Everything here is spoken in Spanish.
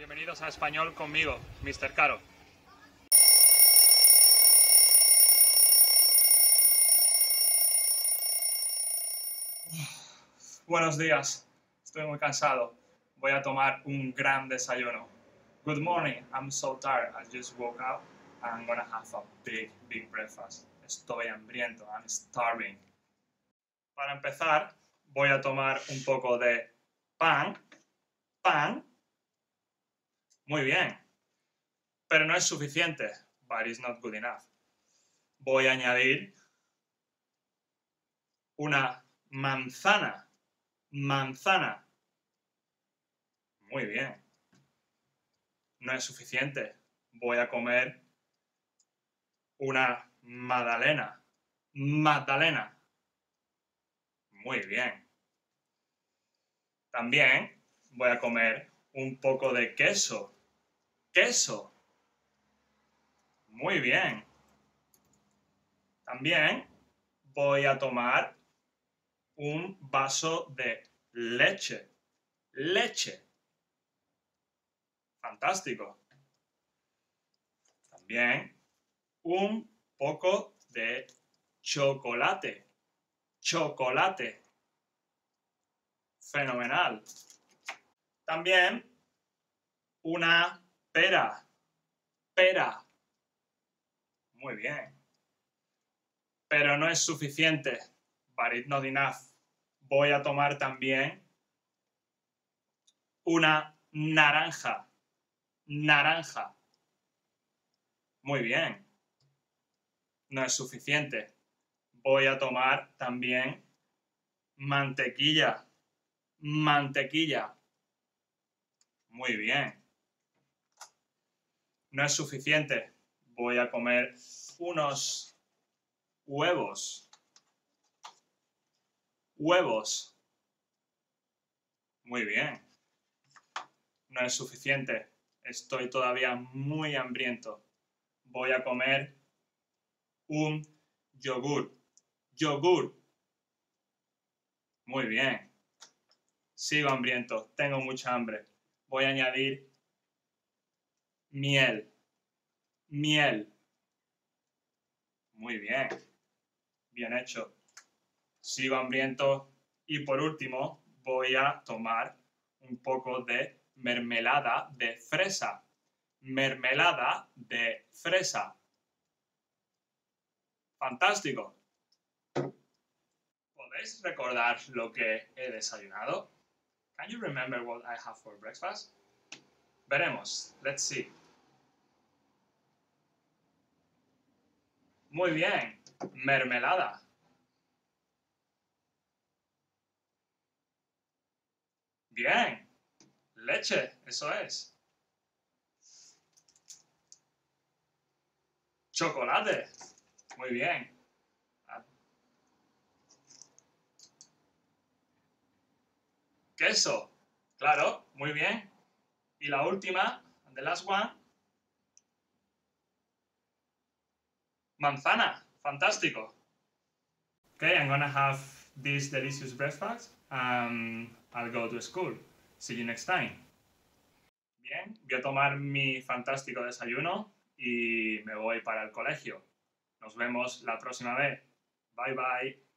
Bienvenidos a Español conmigo, Mr. Caro. Buenos días, estoy muy cansado. Voy a tomar un gran desayuno. Good morning, I'm so tired. I just woke up I'm gonna have a big, big breakfast. Estoy hambriento, I'm starving. Para empezar, voy a tomar un poco de pan. Pan. Muy bien. Pero no es suficiente. But it's not good enough. Voy a añadir una manzana. Manzana. Muy bien. No es suficiente. Voy a comer una magdalena. Magdalena. Muy bien. También voy a comer un poco de queso. Queso. Muy bien. También voy a tomar un vaso de leche. Leche. Fantástico. También un poco de chocolate. Chocolate. Fenomenal. También una pera. Pera. Muy bien. Pero no es suficiente. But it's not enough. Voy a tomar también una naranja. Naranja. Muy bien. No es suficiente. Voy a tomar también mantequilla. Mantequilla. Muy bien. No es suficiente. Voy a comer unos huevos. Huevos. Muy bien. No es suficiente. Estoy todavía muy hambriento. Voy a comer un yogur. Yogur. Muy bien. Sigo hambriento. Tengo mucha hambre. Voy a añadir miel. Miel. Muy bien. Bien hecho. Sigo hambriento. Y por último, voy a tomar un poco de mermelada de fresa. Mermelada de fresa. Fantástico. ¿Podéis recordar lo que he desayunado? Can you remember what I have for breakfast? Veremos. Let's see. Muy bien. Mermelada. Bien. Leche, eso es. Chocolate. Muy bien. Queso. Claro, muy bien. Y la última, the last one. Manzana. Fantástico. Okay, I'm gonna have this delicious breakfast and I'll go to school. See you next time. Bien, voy a tomar mi fantástico desayuno y me voy para el colegio. Nos vemos la próxima vez. Bye bye.